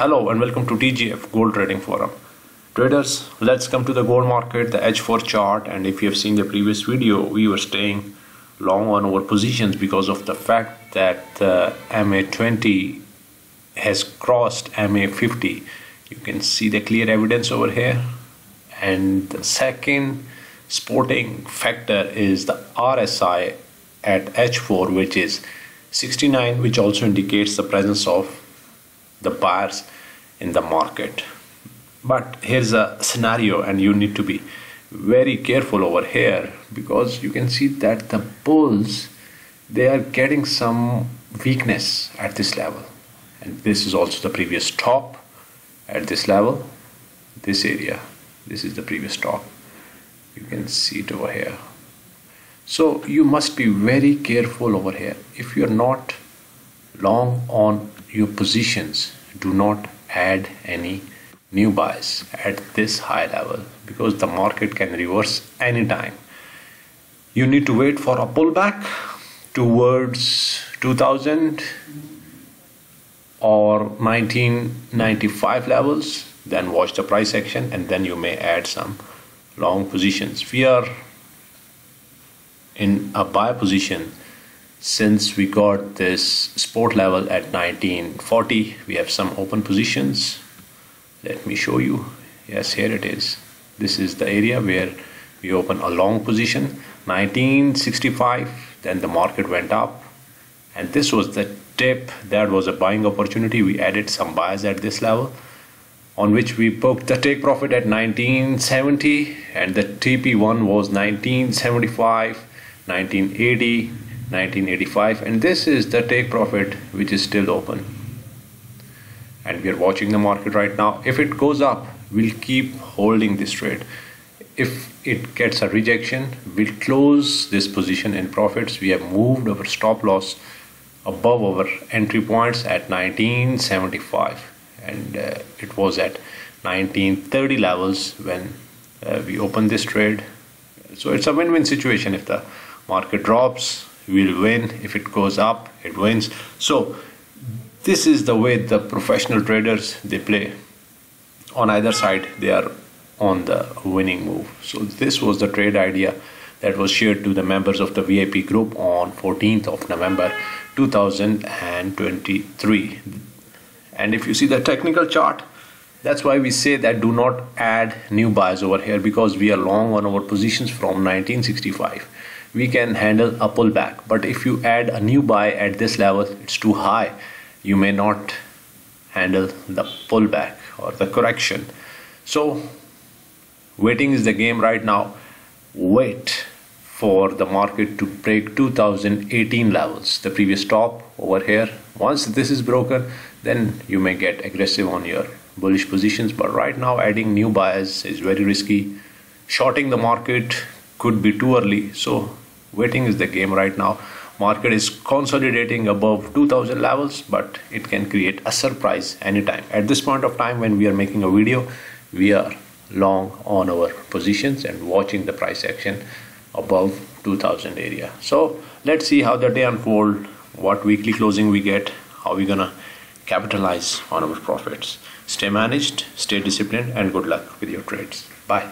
Hello and welcome to TGF Gold Trading Forum. Traders, let's come to the gold market, the H4 chart and if you have seen the previous video, we were staying long on our positions because of the fact that the MA20 has crossed MA50. You can see the clear evidence over here. And the second sporting factor is the RSI at H4 which is 69 which also indicates the presence of the buyers in the market. But here's a scenario and you need to be very careful over here because you can see that the bulls they are getting some weakness at this level. And this is also the previous top at this level this area. This is the previous top. You can see it over here. So you must be very careful over here. If you're not long on your positions do not add any new buys at this high level because the market can reverse anytime. You need to wait for a pullback towards 2000 or 1995 levels then watch the price action and then you may add some long positions. We are in a buy position since we got this support level at 1940 we have some open positions. Let me show you. Yes here it is. This is the area where we open a long position. 1965 then the market went up. And this was the tip. That was a buying opportunity. We added some buys at this level on which we booked the take profit at 1970 and the TP1 was 1975 1980 1985 and this is the take profit which is still open. And we are watching the market right now. If it goes up we'll keep holding this trade. If it gets a rejection we'll close this position in profits. We have moved our stop loss above our entry points at 1975 and uh, it was at 1930 levels when uh, we opened this trade. So it's a win-win situation if the market drops will win. If it goes up it wins. So this is the way the professional traders they play. On either side they are on the winning move. So this was the trade idea that was shared to the members of the VIP group on 14th of November 2023 and if you see the technical chart that's why we say that do not add new buys over here because we are long on our positions from 1965 we can handle a pullback. But if you add a new buy at this level it's too high. You may not handle the pullback or the correction. So waiting is the game right now. Wait for the market to break 2018 levels. The previous top over here once this is broken then you may get aggressive on your bullish positions. But right now adding new buyers is very risky. Shorting the market could be too early. So waiting is the game right now. Market is consolidating above 2000 levels but it can create a surprise anytime. At this point of time when we are making a video we are long on our positions and watching the price action above 2000 area. So let's see how the day unfold what weekly closing we get how we gonna capitalize on our profits. Stay managed stay disciplined and good luck with your trades. Bye